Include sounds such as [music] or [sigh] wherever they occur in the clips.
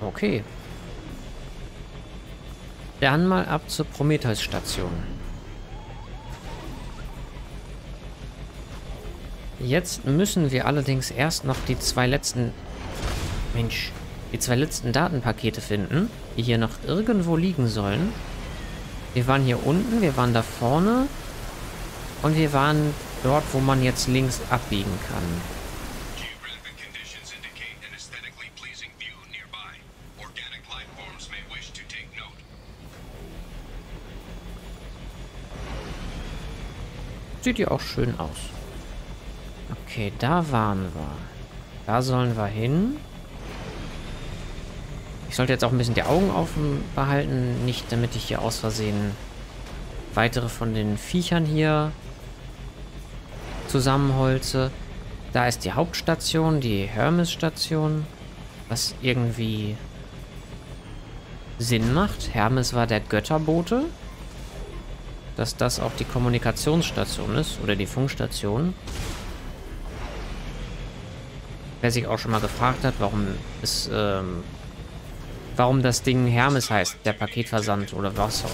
Okay. Dann mal ab zur Prometheus-Station. Jetzt müssen wir allerdings erst noch die zwei letzten... Mensch, die zwei letzten Datenpakete finden, die hier noch irgendwo liegen sollen. Wir waren hier unten, wir waren da vorne und wir waren dort, wo man jetzt links abbiegen kann. Sieht ja auch schön aus. Okay, da waren wir. Da sollen wir hin. Ich sollte jetzt auch ein bisschen die Augen offen behalten, nicht damit ich hier aus Versehen weitere von den Viechern hier zusammenholze. Da ist die Hauptstation, die Hermes-Station, was irgendwie Sinn macht. Hermes war der Götterbote. Dass das auch die Kommunikationsstation ist, oder die Funkstation. Wer sich auch schon mal gefragt hat, warum es ähm, warum das Ding Hermes heißt, der Paketversand oder was.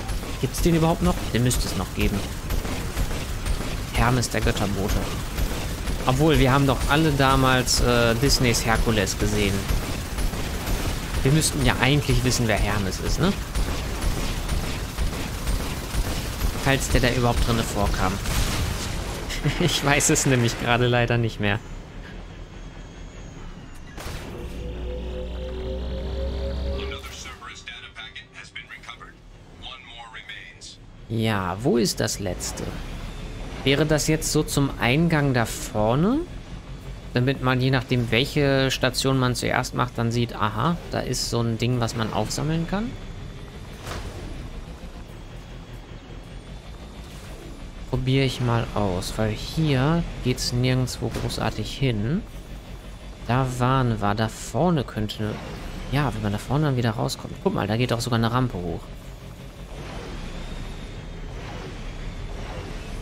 Gibt es den überhaupt noch? Den müsste es noch geben. Hermes, der Götterbote. Obwohl, wir haben doch alle damals äh, Disneys Herkules gesehen. Wir müssten ja eigentlich wissen, wer Hermes ist, ne? Falls der da überhaupt drinne vorkam. [laughs] ich weiß es nämlich gerade leider nicht mehr. Ja, wo ist das letzte? Wäre das jetzt so zum Eingang da vorne? Damit man, je nachdem, welche Station man zuerst macht, dann sieht, aha, da ist so ein Ding, was man aufsammeln kann. Probiere ich mal aus, weil hier geht es nirgendwo großartig hin. Da waren wir, da vorne könnte... Ja, wenn man da vorne dann wieder rauskommt. Guck mal, da geht auch sogar eine Rampe hoch.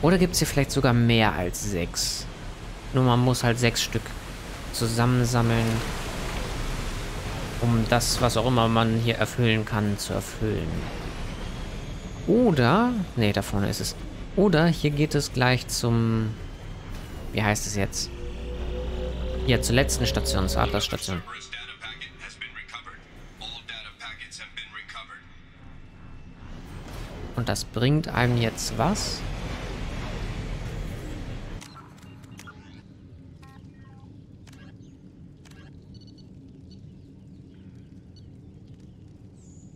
Oder gibt es hier vielleicht sogar mehr als sechs? Nur man muss halt sechs Stück zusammensammeln, um das, was auch immer man hier erfüllen kann, zu erfüllen. Oder, nee, da vorne ist es. Oder hier geht es gleich zum, wie heißt es jetzt? Ja, zur letzten Station, zur Atlas-Station. Und das bringt einem jetzt was?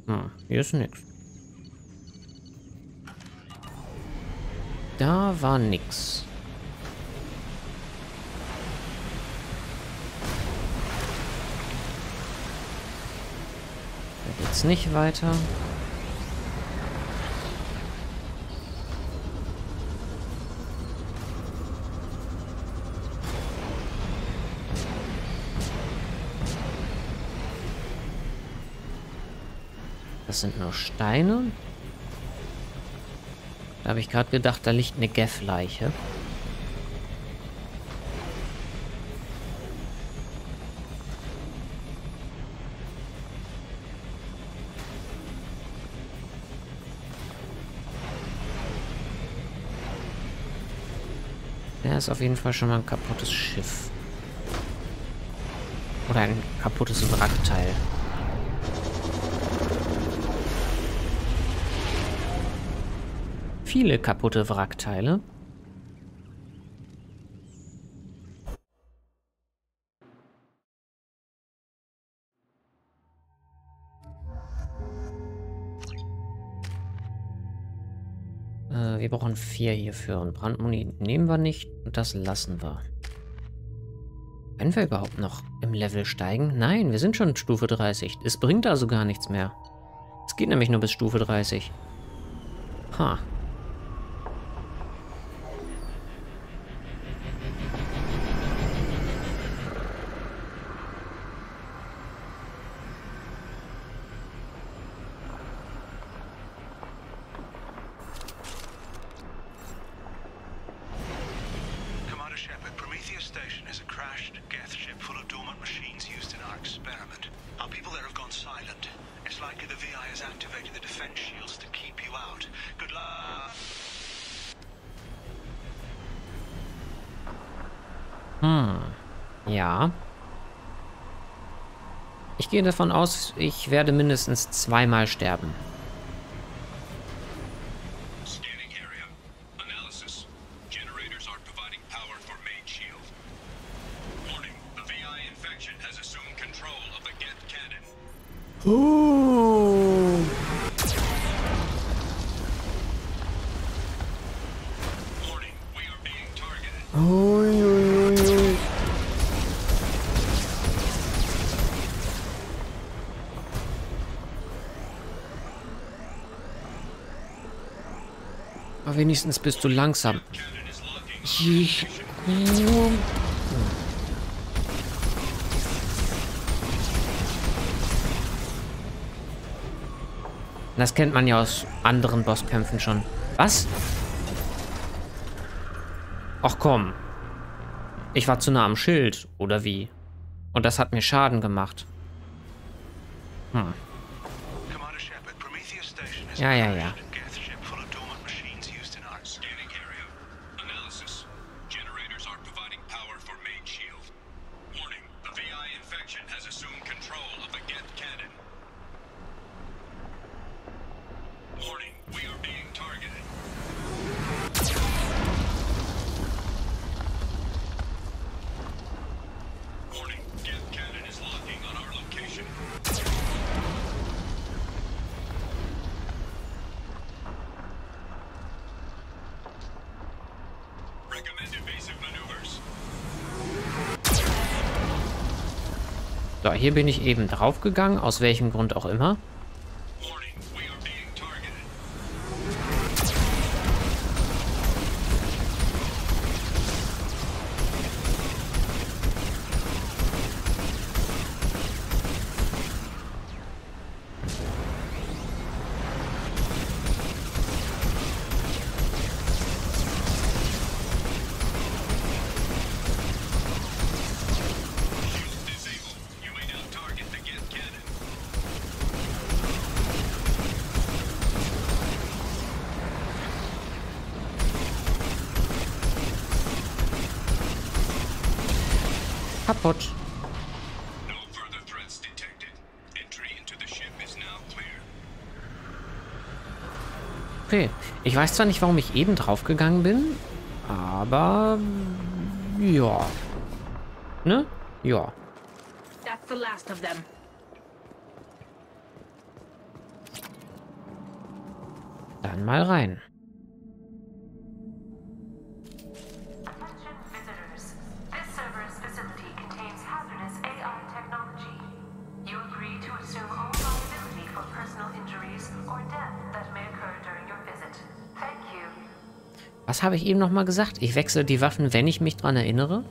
Hm, hier ist nichts. Da war nix. Da geht's nicht weiter. Das sind nur Steine. Da habe ich gerade gedacht, da liegt eine Geff-Leiche. Der ist auf jeden Fall schon mal ein kaputtes Schiff. Oder ein kaputtes Wrackteil. Viele kaputte Wrackteile. Äh, wir brauchen vier hierfür und Brandmuni nehmen wir nicht und das lassen wir. Können wir überhaupt noch im Level steigen? Nein, wir sind schon Stufe 30. Es bringt also gar nichts mehr. Es geht nämlich nur bis Stufe 30. Ha. Our Ich gehe davon aus, ich werde mindestens zweimal sterben. Wenigstens bist du langsam. Locking. Das kennt man ja aus anderen Bosskämpfen schon. Was? Ach komm. Ich war zu nah am Schild, oder wie? Und das hat mir Schaden gemacht. Hm. Ja, ja, ja. Hier bin ich eben draufgegangen, aus welchem Grund auch immer. Clear. Okay. Ich weiß zwar nicht, warum ich eben draufgegangen bin, aber... Ja. Ne? Ja. That's the last of them. Dann mal rein. Was habe ich eben nochmal gesagt? Ich wechsle die Waffen, wenn ich mich dran erinnere?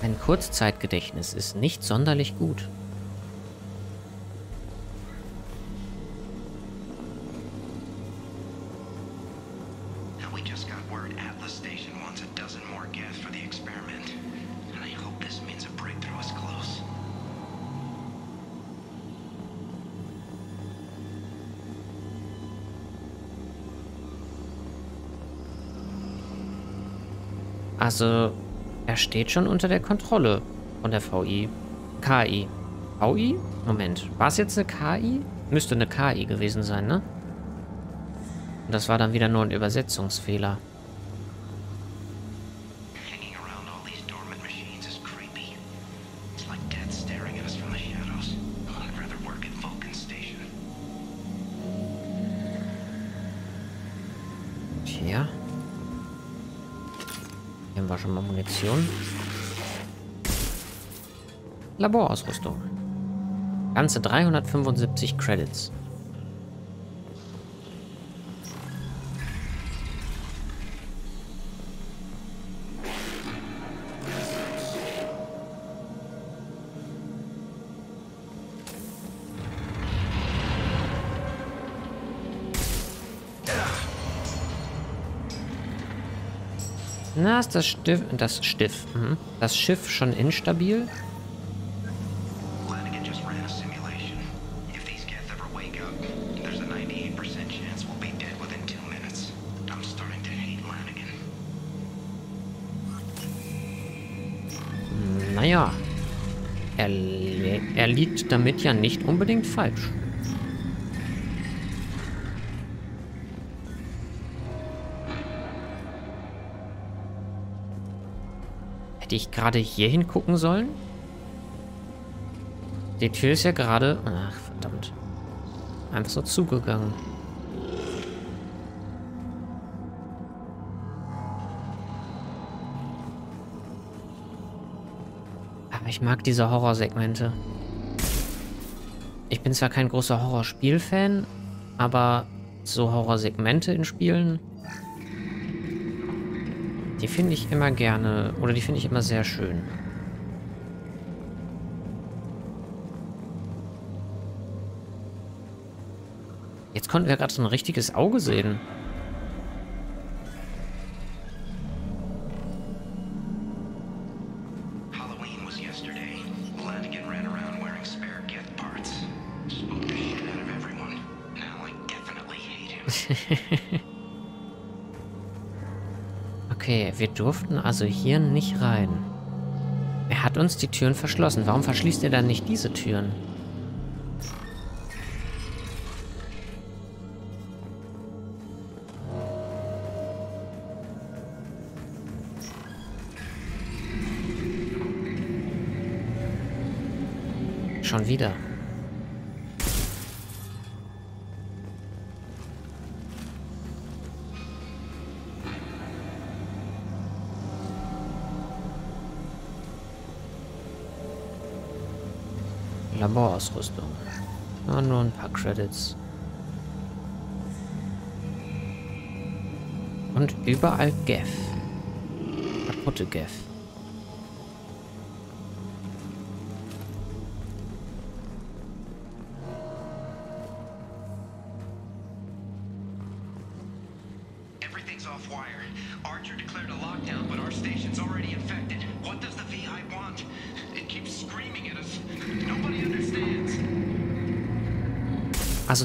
Ein Kurzzeitgedächtnis ist nicht sonderlich gut. Also, er steht schon unter der Kontrolle von der VI. KI. VI? Moment. War es jetzt eine KI? Müsste eine KI gewesen sein, ne? Und das war dann wieder nur ein Übersetzungsfehler. Hier haben wir schon mal Munition. Laborausrüstung. Ganze 375 Credits. Ist das Stiff, das Stiff, mh. das Schiff schon instabil. Naja, er, er liegt damit ja nicht unbedingt falsch. Ich gerade hier hingucken sollen? Die Tür ist ja gerade... Ach, verdammt. Einfach so zugegangen. Aber ich mag diese Horrorsegmente. Ich bin zwar kein großer Horrorspiel-Fan, aber so Horrorsegmente in Spielen, die finde ich immer gerne, oder die finde ich immer sehr schön. Jetzt konnten wir gerade so ein richtiges Auge sehen. Wir durften also hier nicht rein. Er hat uns die Türen verschlossen. Warum verschließt er dann nicht diese Türen? Schon wieder. Laborausrüstung. Ah, nur ein paar Credits. Und überall Gaff. Kaputte Gaff.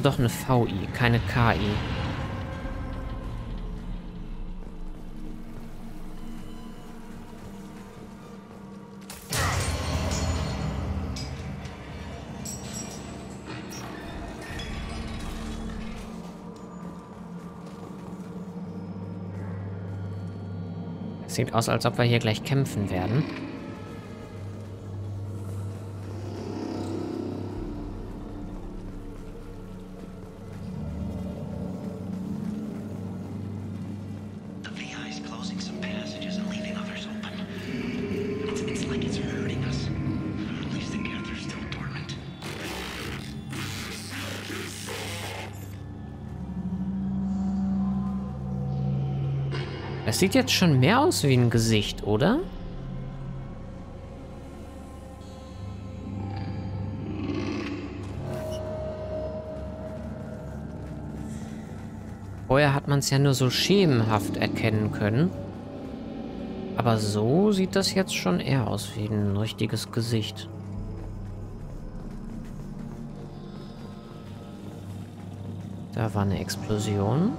Also doch eine VI, keine KI. Sieht aus, als ob wir hier gleich kämpfen werden. Sieht jetzt schon mehr aus wie ein Gesicht, oder? Vorher hat man es ja nur so schemenhaft erkennen können. Aber so sieht das jetzt schon eher aus wie ein richtiges Gesicht. Da war eine Explosion.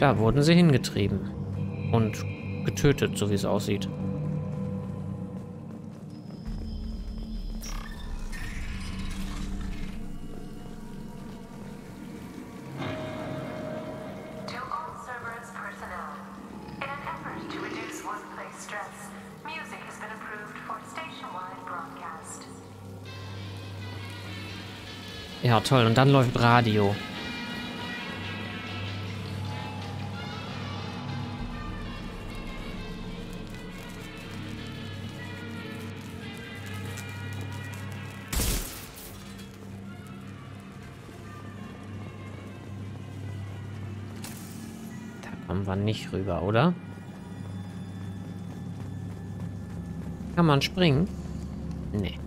Da wurden sie hingetrieben. Und getötet, so wie es aussieht. Ja, toll. Und dann läuft Radio. Kommen wir nicht rüber, oder? Kann man springen? Nee.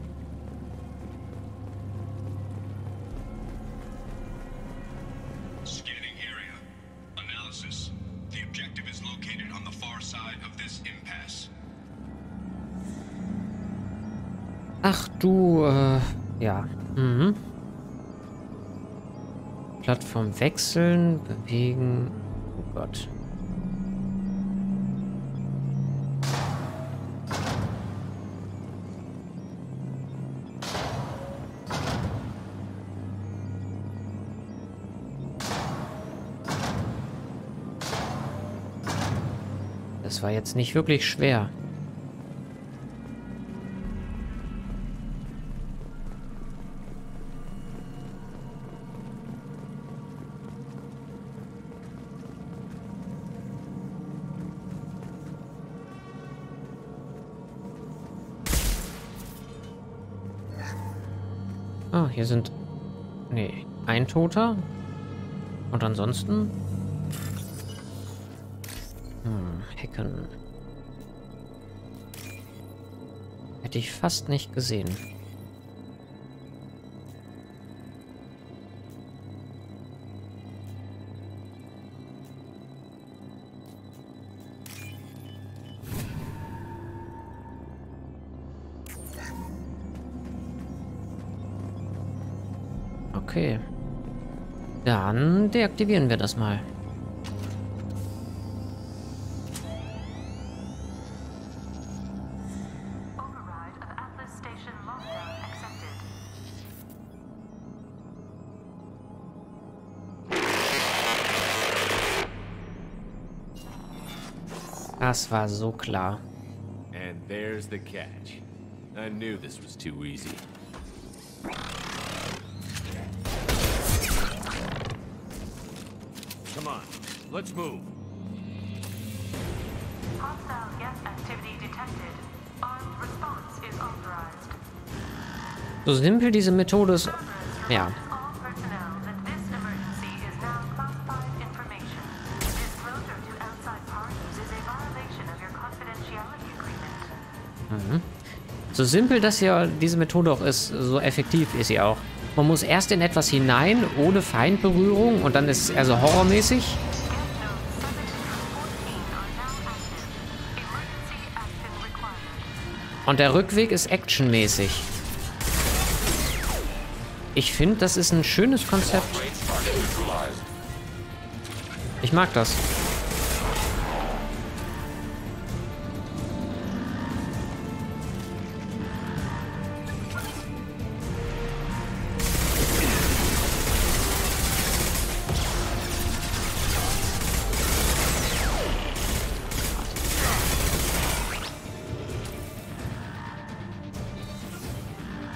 Ach du, äh, ja. Mhm. Plattform wechseln, bewegen, Gott. Das war jetzt nicht wirklich schwer. Hier sind... Nee, ein Toter. Und ansonsten... Hm, Hacken. Hätte ich fast nicht gesehen. Dann deaktivieren wir das mal. Das war so klar. And there's the catch. I knew this was too easy. Let's move. Hostile gas activity detected. Armed response is authorized. So simpel diese Methode ist... Ja. Agreement. So simpel das ja diese Methode auch ist, so effektiv ist sie auch. Man muss erst in etwas hinein, ohne Feindberührung, und dann ist es eher so horrormäßig. Und der Rückweg ist actionmäßig. Ich finde, das ist ein schönes Konzept. Ich mag das.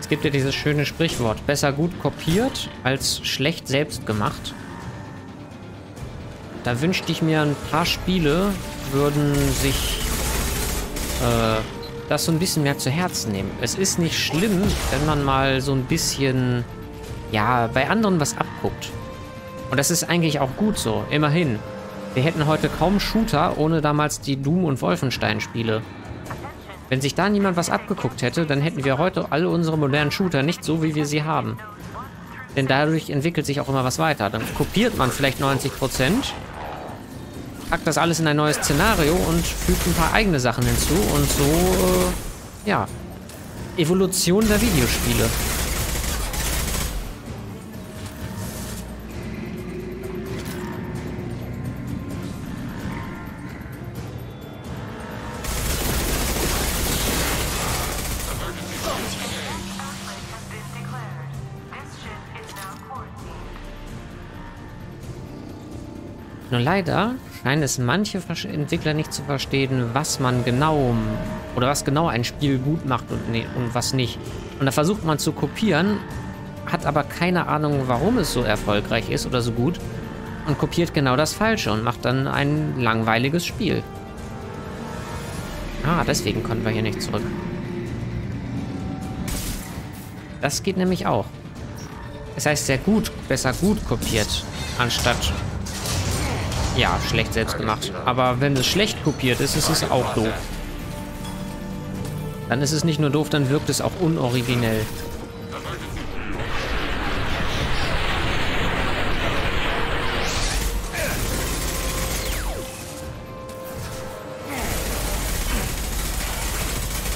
Es gibt ja dieses schöne Sprichwort, besser gut kopiert als schlecht selbst gemacht. Da wünschte ich mir, ein paar Spiele würden sich äh, das so ein bisschen mehr zu Herzen nehmen. Es ist nicht schlimm, wenn man mal so ein bisschen, ja, bei anderen was abguckt. Und das ist eigentlich auch gut so, immerhin. Wir hätten heute kaum Shooter ohne damals die Doom- und Wolfenstein-Spiele. Wenn sich da niemand was abgeguckt hätte, dann hätten wir heute alle unsere modernen Shooter nicht so, wie wir sie haben. Denn dadurch entwickelt sich auch immer was weiter. Dann kopiert man vielleicht 90%, packt das alles in ein neues Szenario und fügt ein paar eigene Sachen hinzu und so, äh, ja, Evolution der Videospiele. Nur leider scheinen es manche Entwickler nicht zu verstehen, was man genau oder was genau ein Spiel gut macht und, ne, und was nicht. Und da versucht man zu kopieren, hat aber keine Ahnung, warum es so erfolgreich ist oder so gut und kopiert genau das Falsche und macht dann ein langweiliges Spiel. Ah, deswegen konnten wir hier nicht zurück. Das geht nämlich auch. Es heißt sehr gut, besser gut kopiert, anstatt ja, schlecht selbst gemacht. Aber wenn es schlecht kopiert ist, ist es auch doof. Dann ist es nicht nur doof, dann wirkt es auch unoriginell.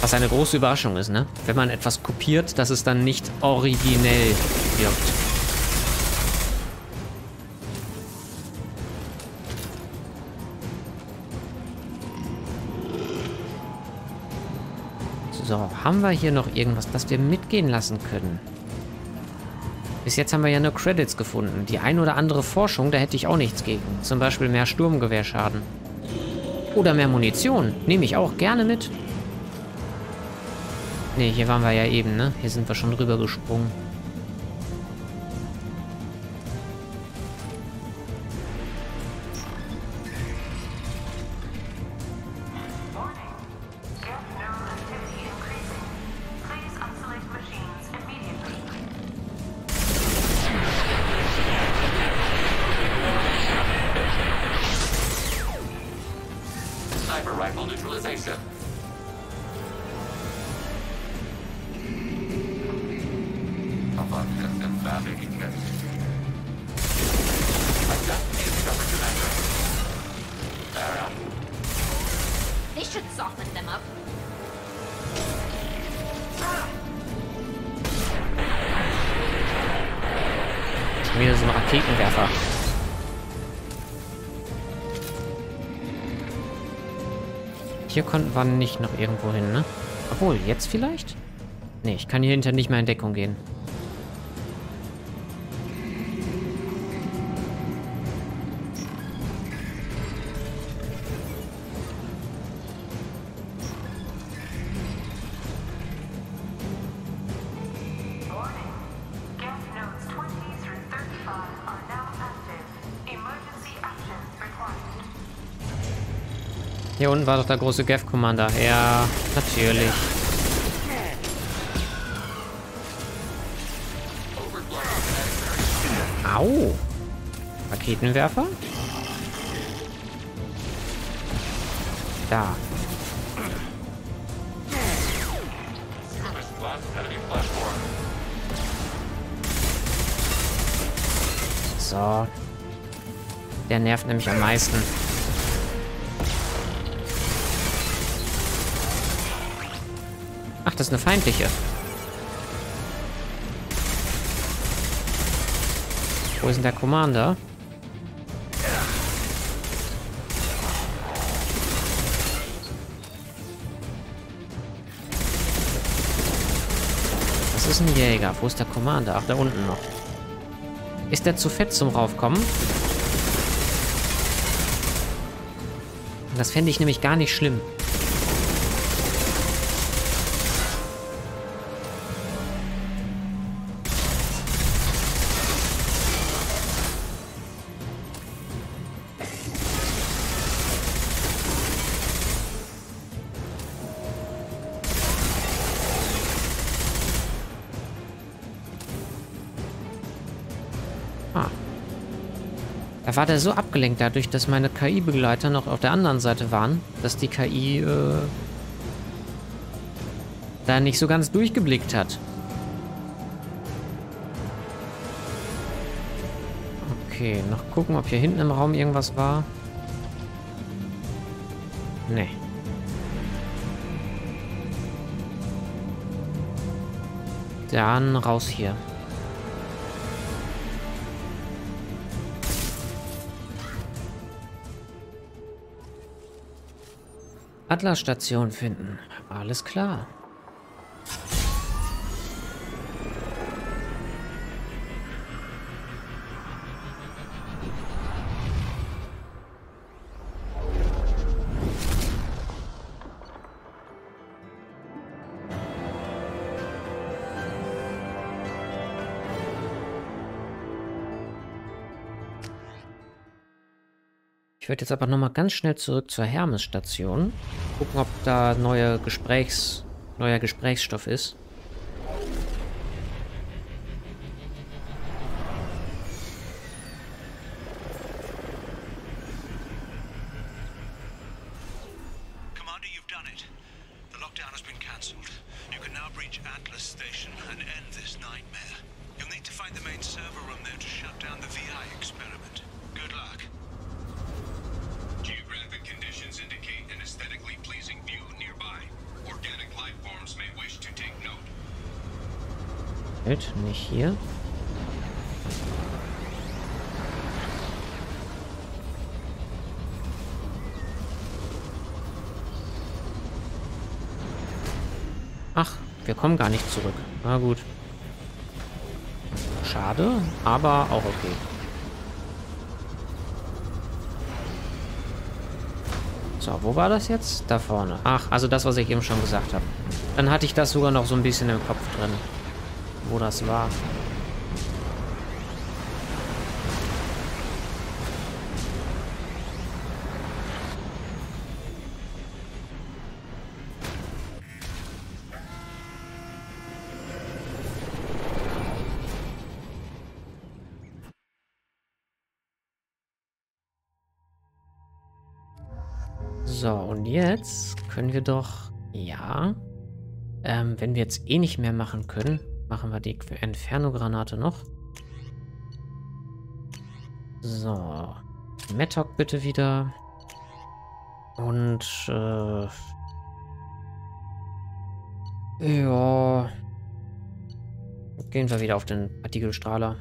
Was eine große Überraschung ist, ne? Wenn man etwas kopiert, dass es dann nicht originell wirkt. Haben wir hier noch irgendwas, das wir mitgehen lassen können? Bis jetzt haben wir ja nur Credits gefunden. Die ein oder andere Forschung, da hätte ich auch nichts gegen. Zum Beispiel mehr Sturmgewehrschaden. Oder mehr Munition. Nehme ich auch gerne mit. Ne, hier waren wir ja eben, ne? Hier sind wir schon drüber gesprungen. Neutralization. Hier konnten wir nicht noch irgendwo hin, ne? Obwohl, jetzt vielleicht? Ne, ich kann hier hinter nicht mehr in Deckung gehen. Hier unten war doch der große Gav Commander. Ja, natürlich. Au! Raketenwerfer? Da. So. Der nervt nämlich am meisten. Das ist eine feindliche. Wo ist denn der Commander? Das ist ein Jäger. Wo ist der Commander? Ach, da unten noch. Ist der zu fett zum Raufkommen? Das fände ich nämlich gar nicht schlimm. Da war der so abgelenkt dadurch, dass meine KI-Begleiter noch auf der anderen Seite waren, dass die KI äh, da nicht so ganz durchgeblickt hat. Okay, noch gucken, ob hier hinten im Raum irgendwas war. Nee. Dann raus hier. Atlas-Station finden. Alles klar. Ich werde jetzt aber nochmal ganz schnell zurück zur Hermes-Station. Gucken, ob da neue Gesprächs, neuer Gesprächsstoff ist. Ach, wir kommen gar nicht zurück. Na gut. Schade, aber auch okay. So, wo war das jetzt? Da vorne. Ach, also das, was ich eben schon gesagt habe. Dann hatte ich das sogar noch so ein bisschen im Kopf drin. Wo das war. Können wir doch... Ja. Ähm, wenn wir jetzt eh nicht mehr machen können, machen wir die Inferno-Granate noch. So. Metok bitte wieder. Und, äh... Ja. Gehen wir wieder auf den Partikelstrahler.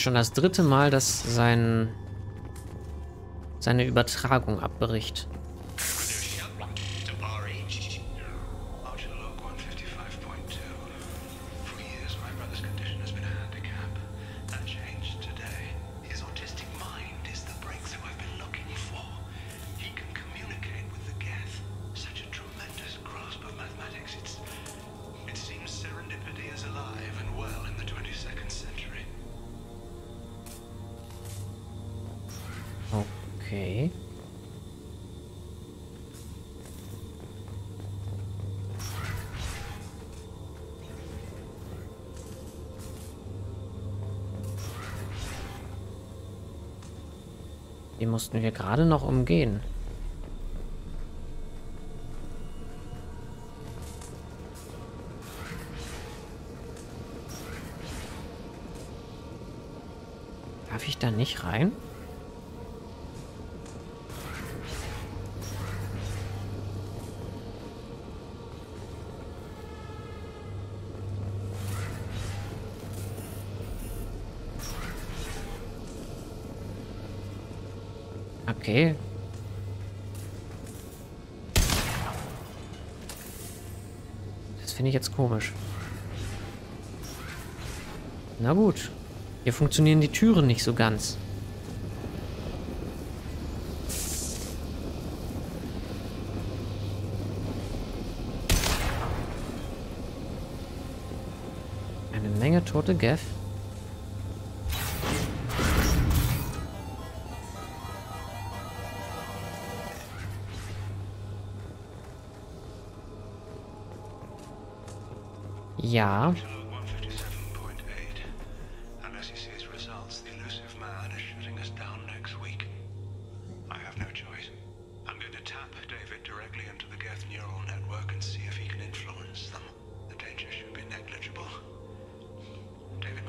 Jetzt schon das dritte Mal, dass sein seine Übertragung abbricht. Okay. Die mussten wir gerade noch umgehen. Darf ich da nicht rein? Okay. Das finde ich jetzt komisch. Na gut. Hier funktionieren die Türen nicht so ganz. Eine Menge tote Geth.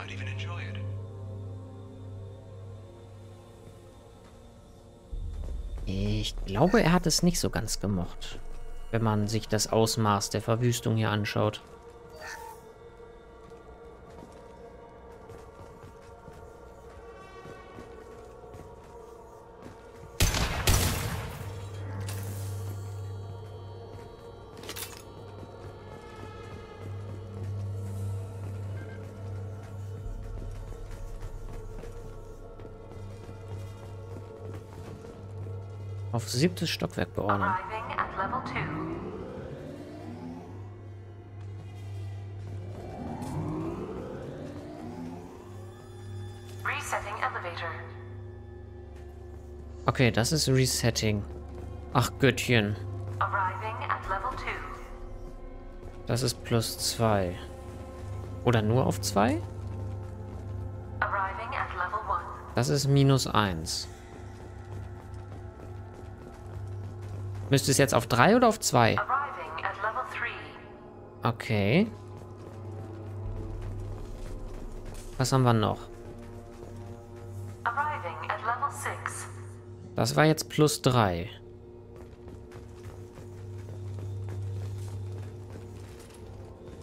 Might even enjoy it. ich glaube, er hat es nicht so ganz gemocht. Wenn man sich das Ausmaß der Verwüstung hier anschaut. Siebtes Stockwerk beordern. Arriving at level 2. Resetting elevator. Okay, das ist Resetting. Ach Göttchen. Arriving at level 2. Das ist plus 2. Oder nur auf 2? Arriving at level 1. Das ist minus 1. Müsste es jetzt auf 3 oder auf 2? Arriving at level 3. Okay. Was haben wir noch? Arriving at level 6. Das war jetzt plus 3.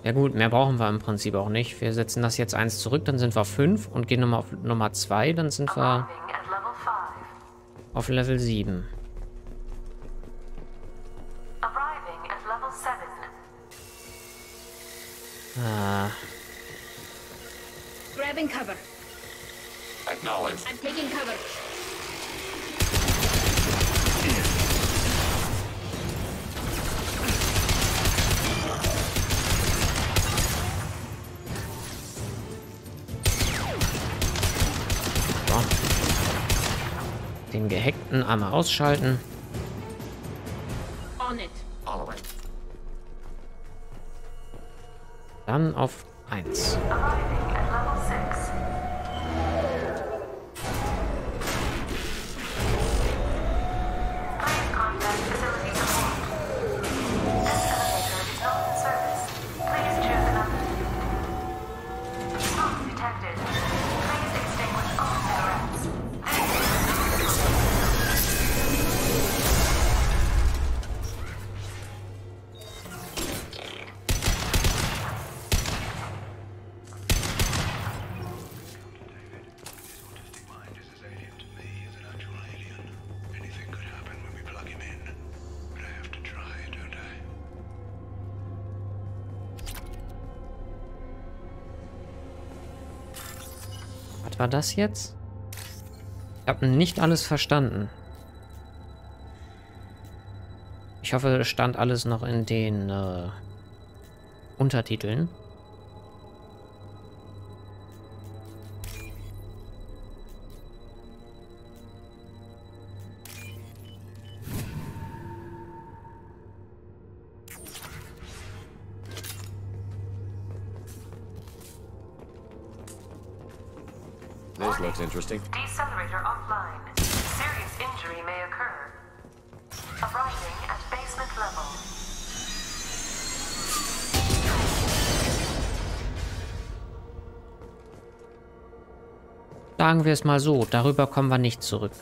Ja gut, mehr brauchen wir im Prinzip auch nicht. Wir setzen das jetzt eins zurück, dann sind wir 5 und gehen nochmal auf Nummer 2, dann sind wir Arriving at level 5. auf Level 7. einmal ausschalten. On it. Following. Dann auf 1. war das jetzt? Ich habe nicht alles verstanden. Ich hoffe, es stand alles noch in den äh, Untertiteln. Interesting. Decelerator offline. Serious injury may occur. Arriving at basement level. Sagen wir es mal so, darüber kommen wir nicht zurück.